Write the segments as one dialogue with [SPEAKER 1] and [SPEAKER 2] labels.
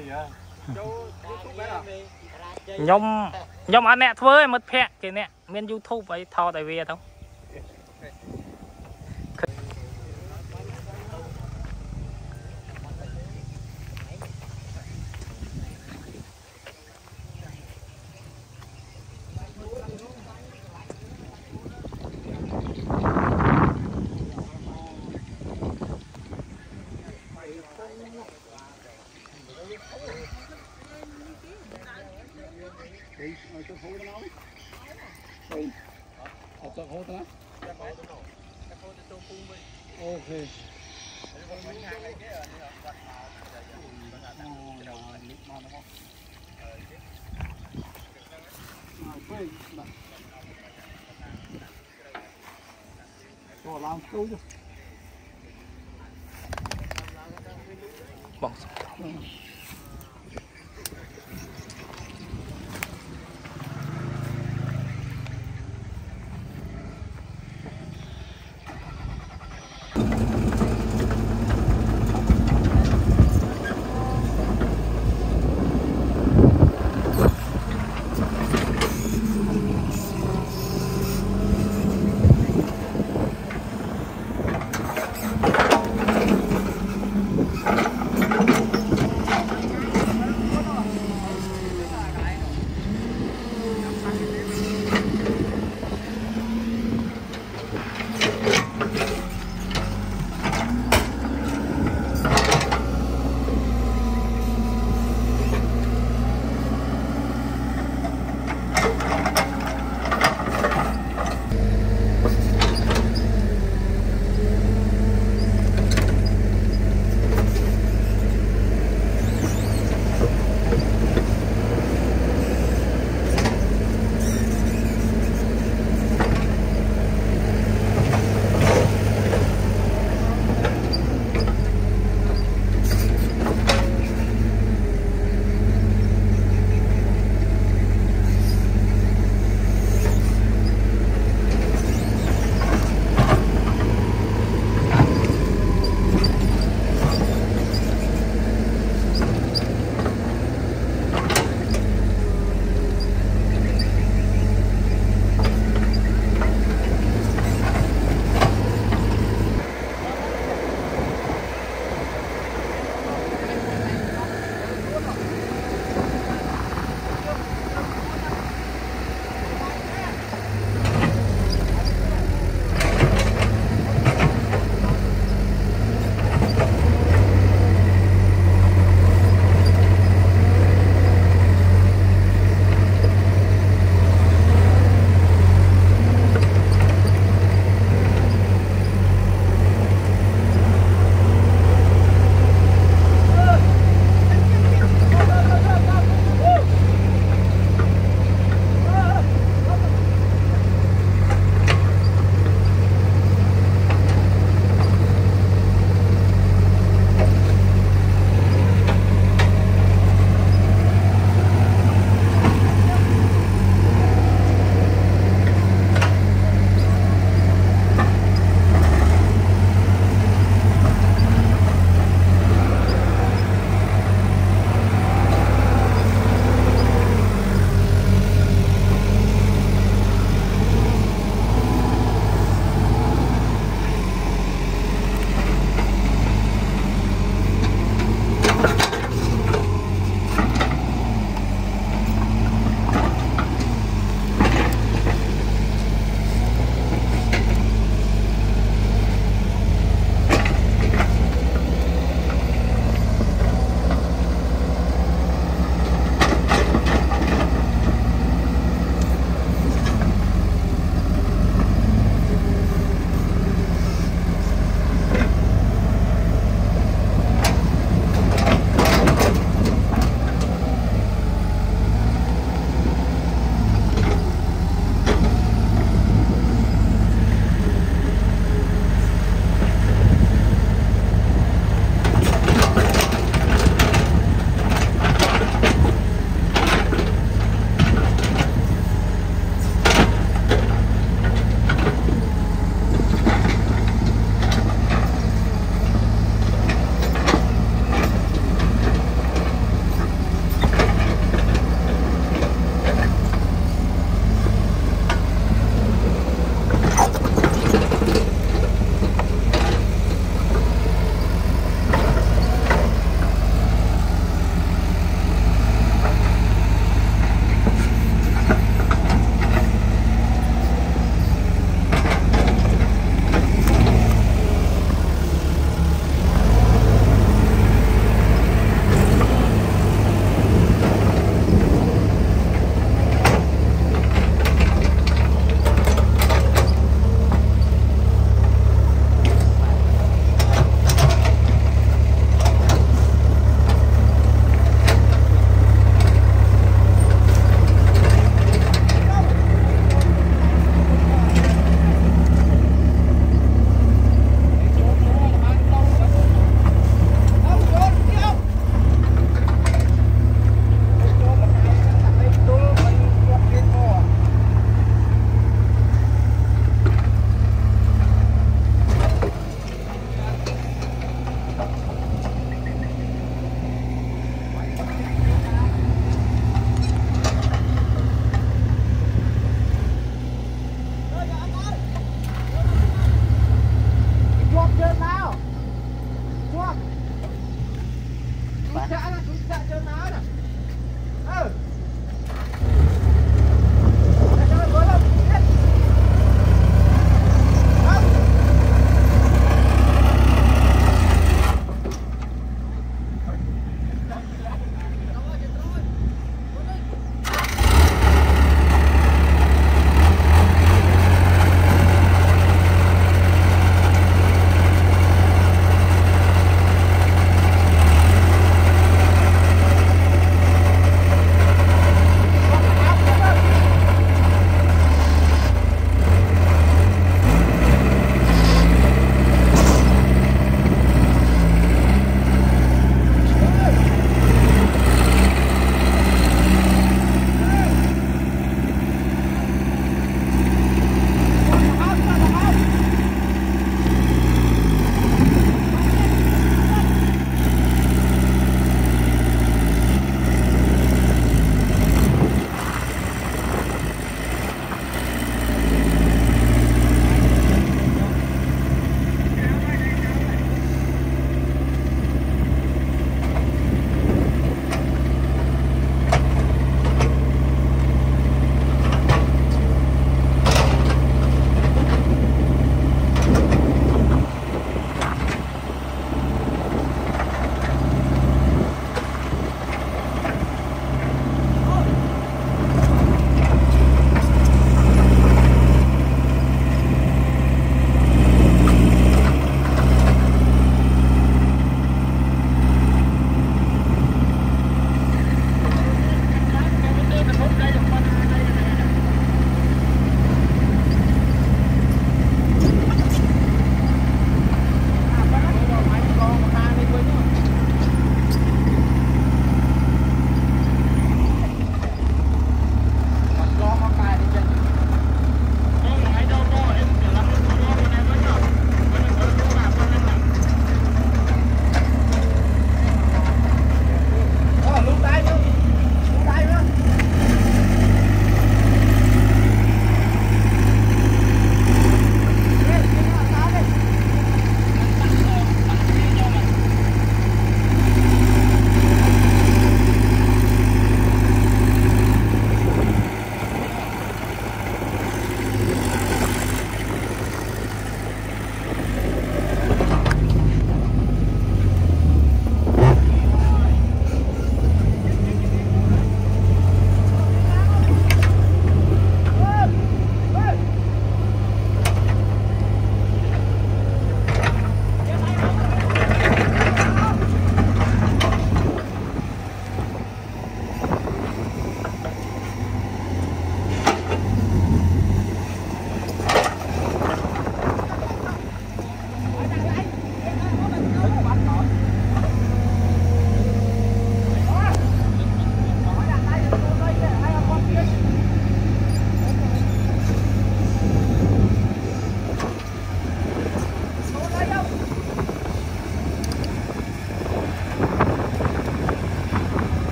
[SPEAKER 1] ខ្ញុំខ្ញុំអត់អ្នកធ្វើឯងមិត្តភ័ក្ដិគេអ្នកមាន YouTube អីថតឲ្យវាទៅ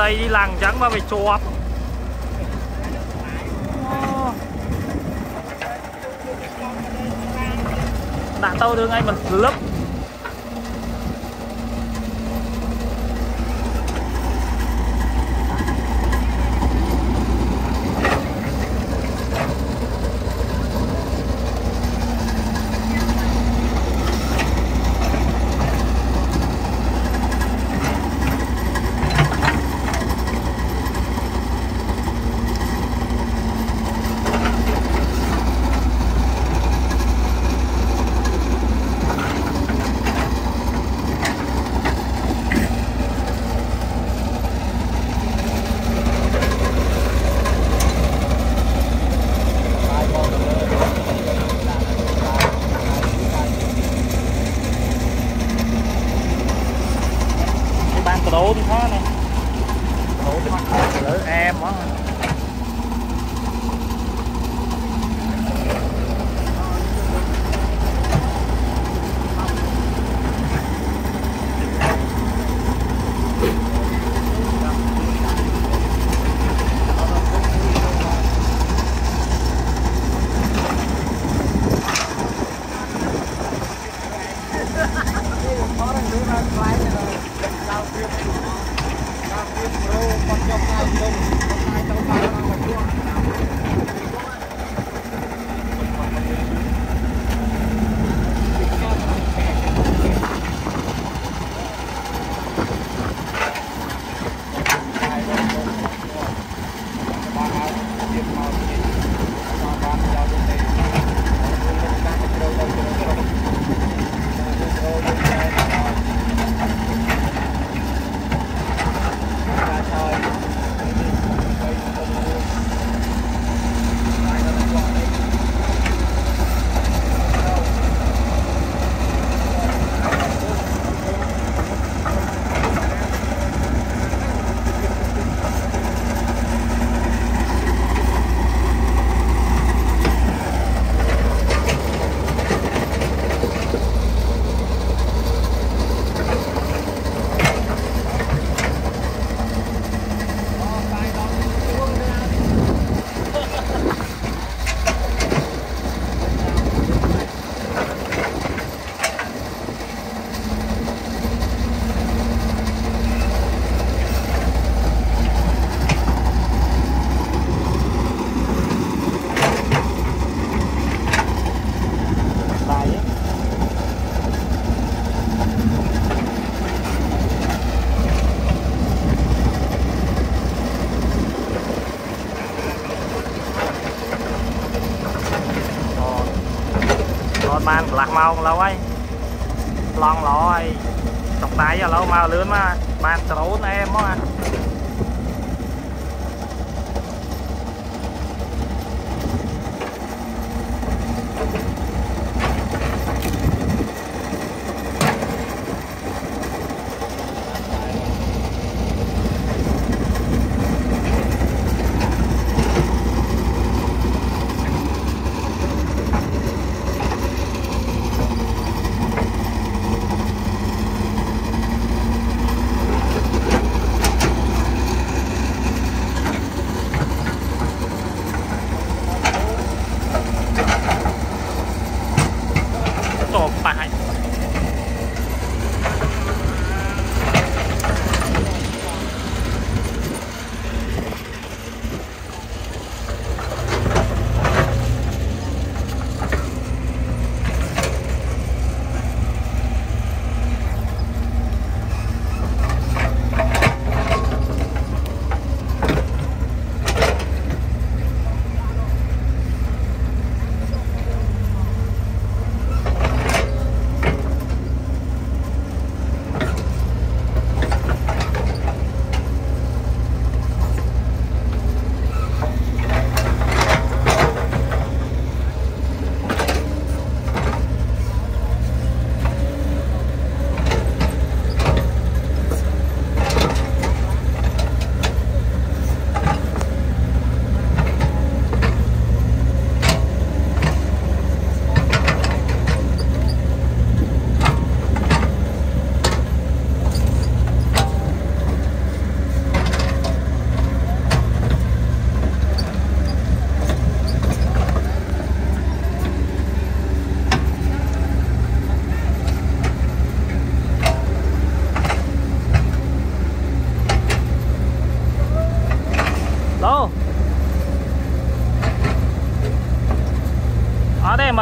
[SPEAKER 2] đây đi làng trắng
[SPEAKER 1] mà phải
[SPEAKER 2] chọp
[SPEAKER 1] ដាក់ទៅរឿងអីមិនស្លឹប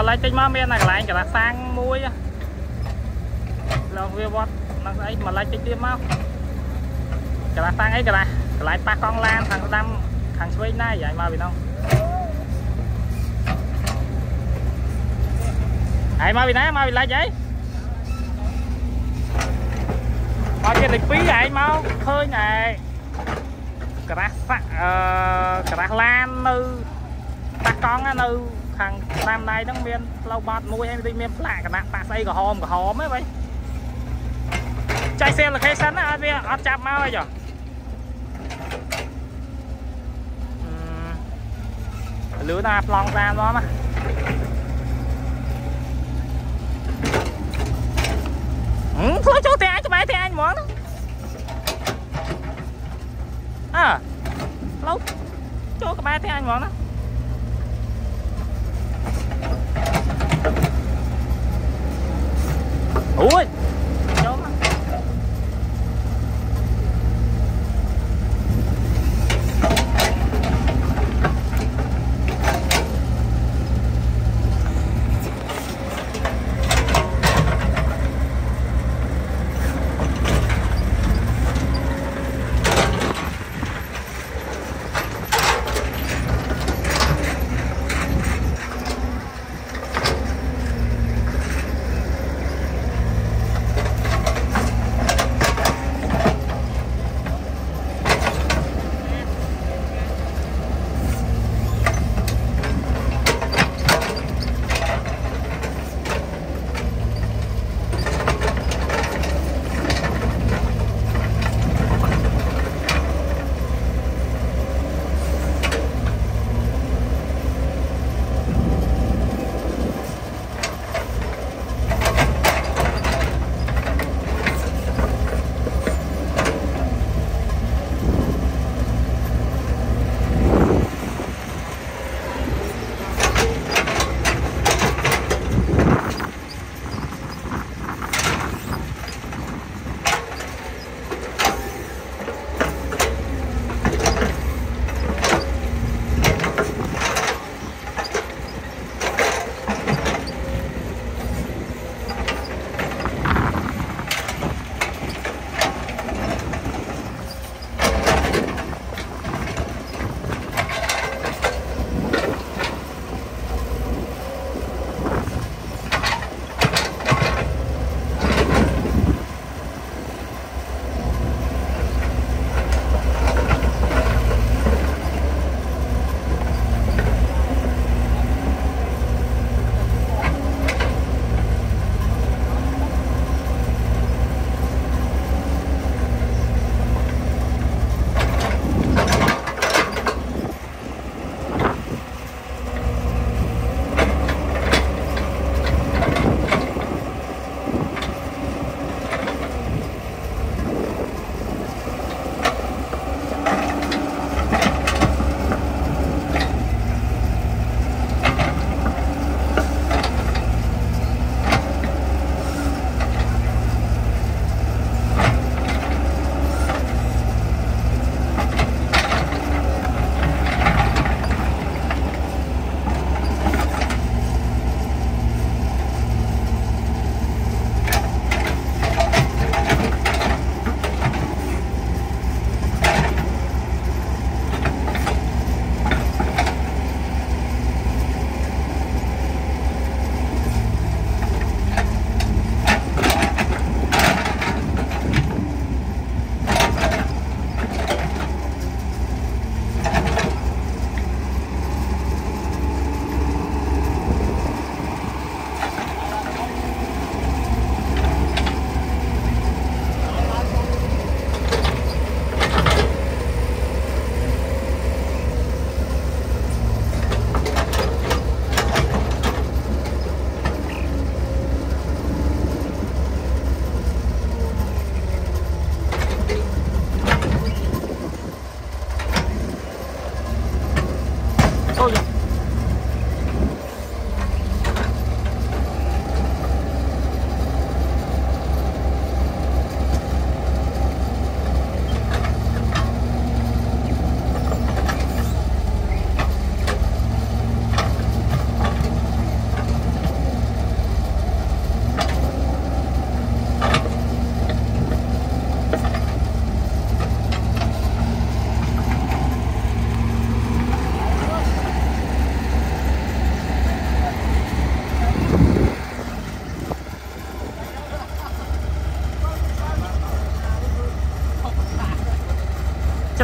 [SPEAKER 1] អត់ទេមកលេចតិចមកមានតែកន្លែងកន្លះសាំងមួយលោកវាវត្តនឹងស្អីមកលេចតិចទៀតមកកន្លះសាំងអីកន្លះកន្លែងប៉ះកង់ឡានខាងស្ដាំខាងឆ្វេងណាយាយមកពីនោះហើយមកពីណាមកពីលេចអីមកជាលេខ2ឯងមកឃើញឯក្រាស់សាក់អឺក្រាស់ឡាននៅប៉ះកង់នៅ ខាងតាមដៃហ្នឹងមានផ្លូវបាត់មួយហើយមានផ្លាកគណៈប៉ះស្អីក្រហមក្រហមហ្នឹងបែចៃ sale location ណាអត់វាអត់ចាប់មកអីចុះលឺណាប្លង់តាមមកណាហឹមធ្វើចូលតែអញក្បែរតែអញហ្មងណាអើផ្លូវចូលក្បែរតែអញហ្មងណាអូយ ចូល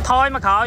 [SPEAKER 1] ថយមកក្រោ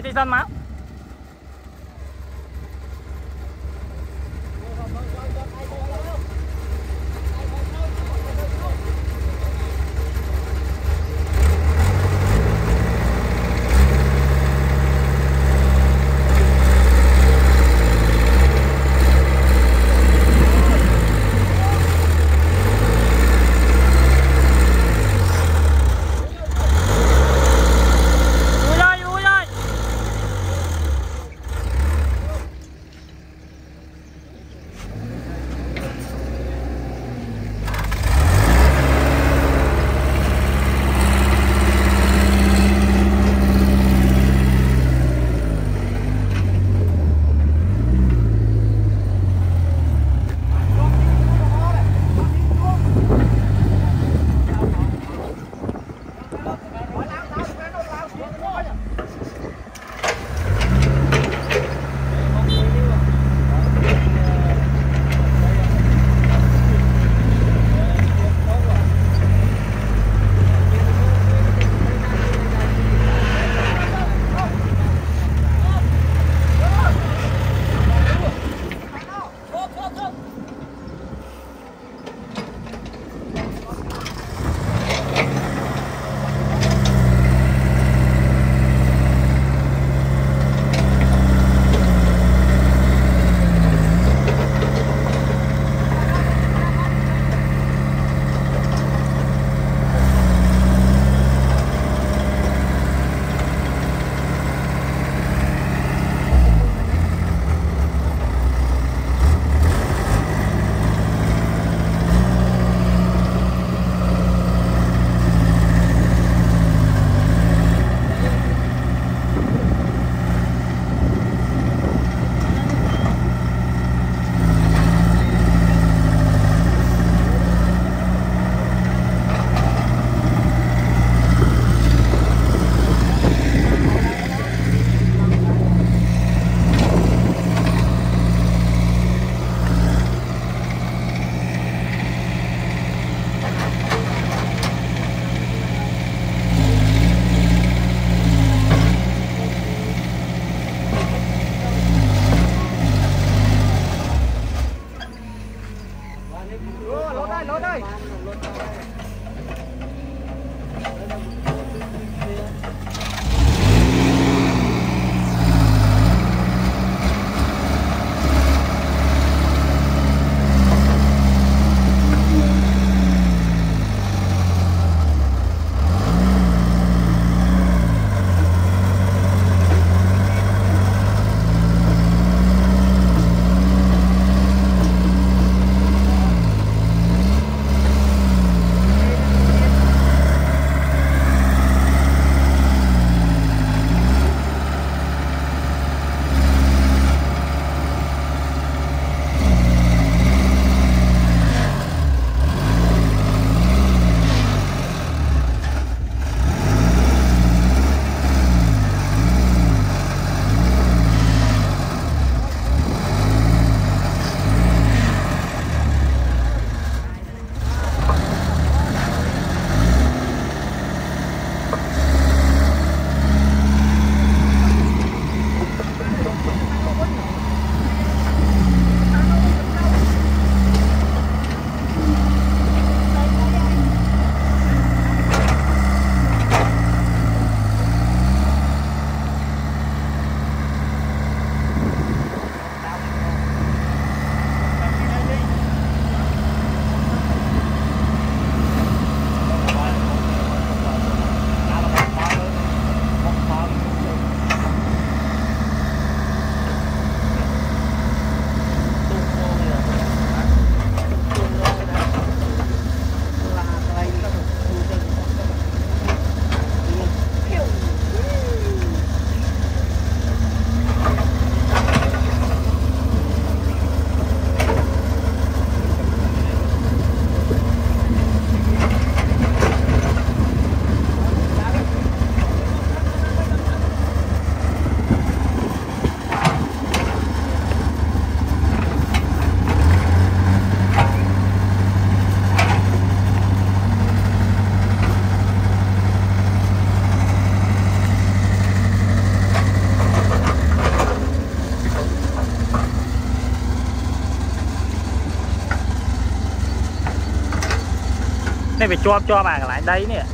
[SPEAKER 2] này phải cho cho bà lại đấy nè.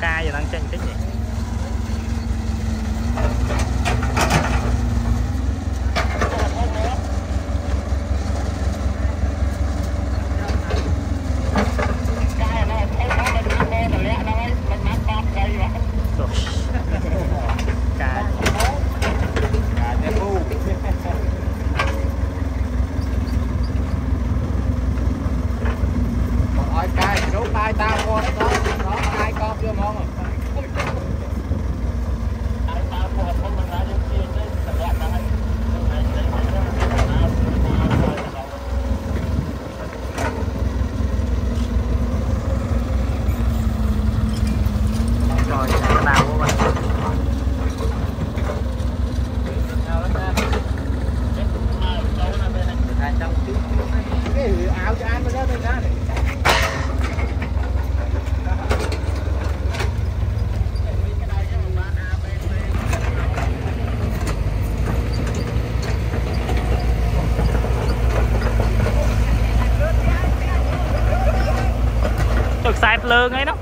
[SPEAKER 2] Ca giờ đang
[SPEAKER 1] tranh cái
[SPEAKER 2] gì? áo cho anh này.
[SPEAKER 1] Được sai lương ấy đó.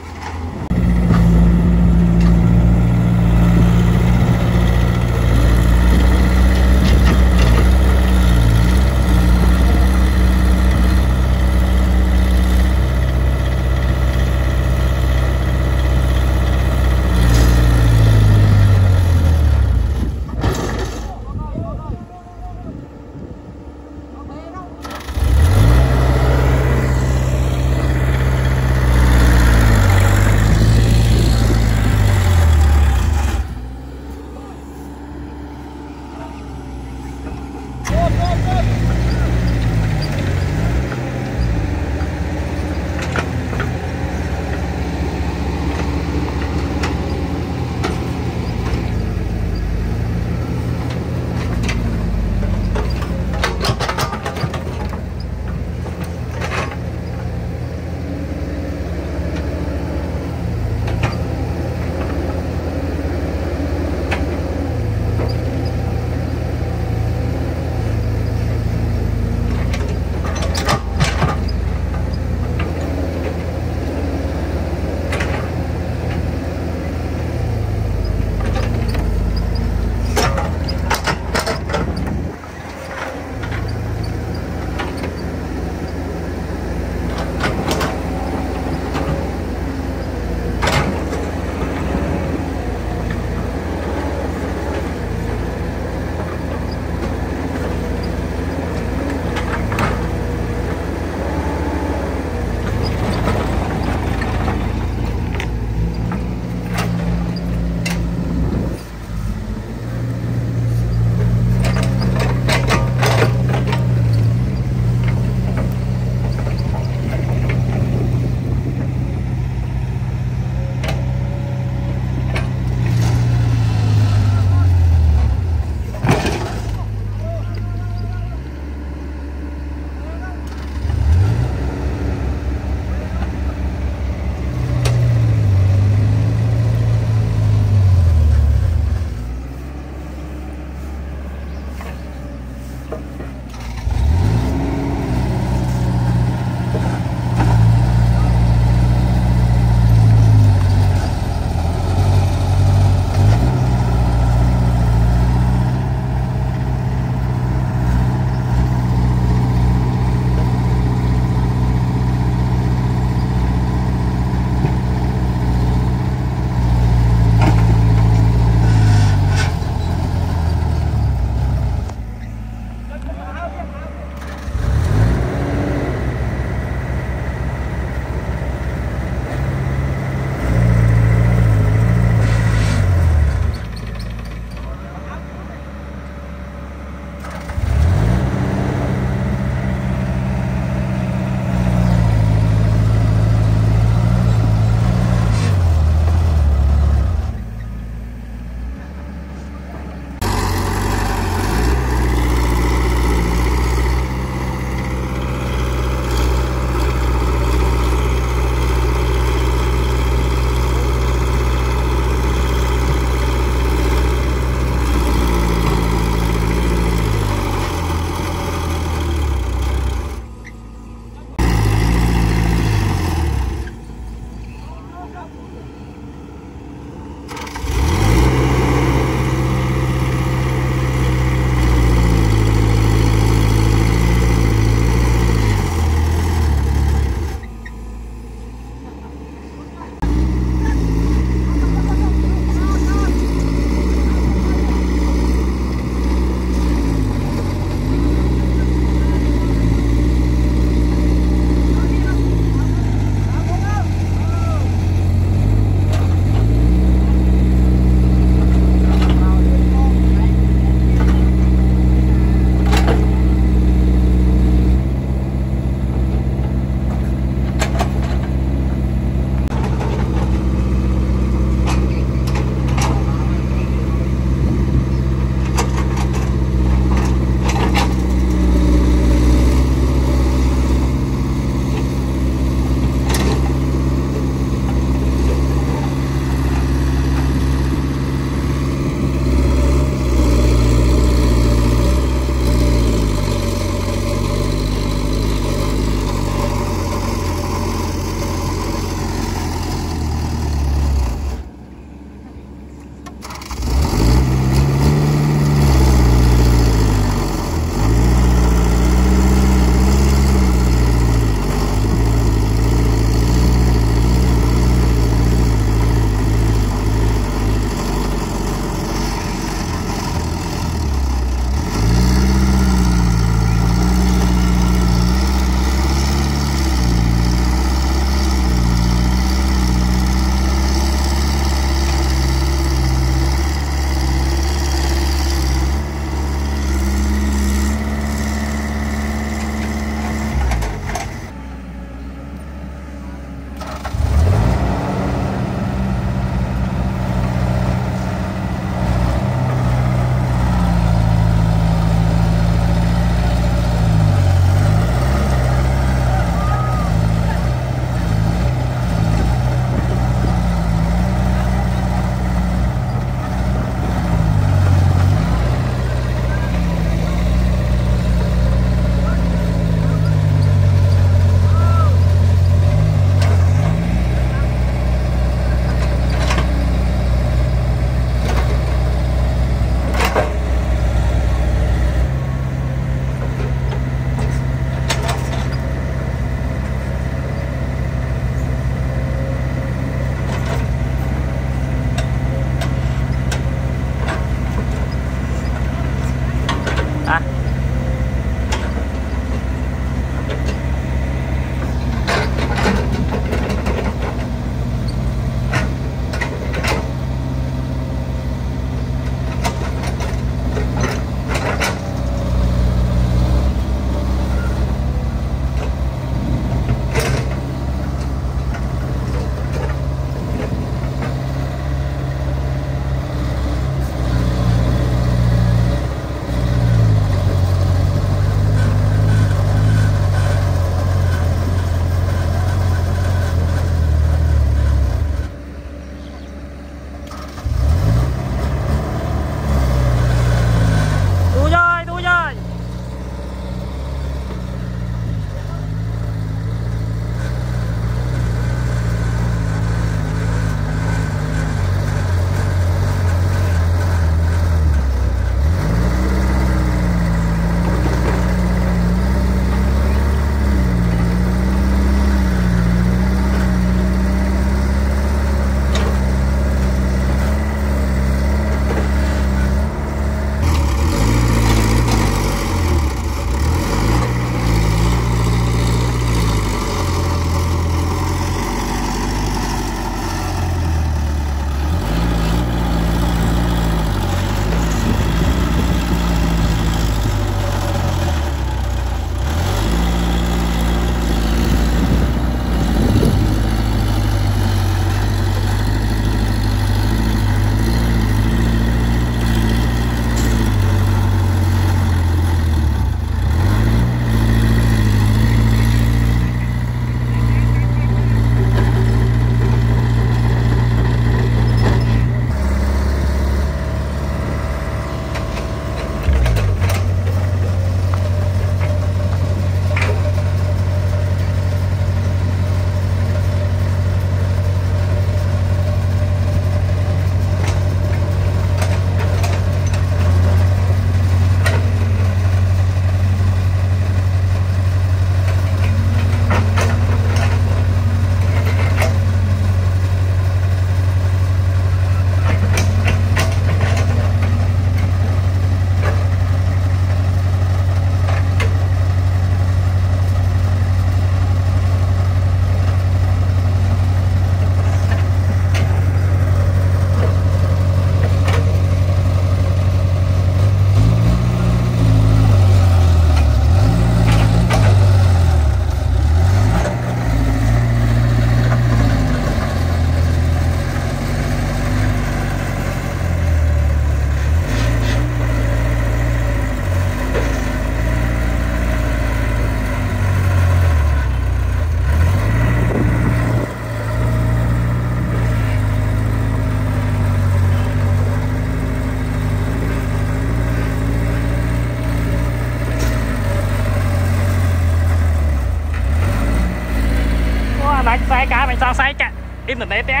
[SPEAKER 1] ក់អ៊ីន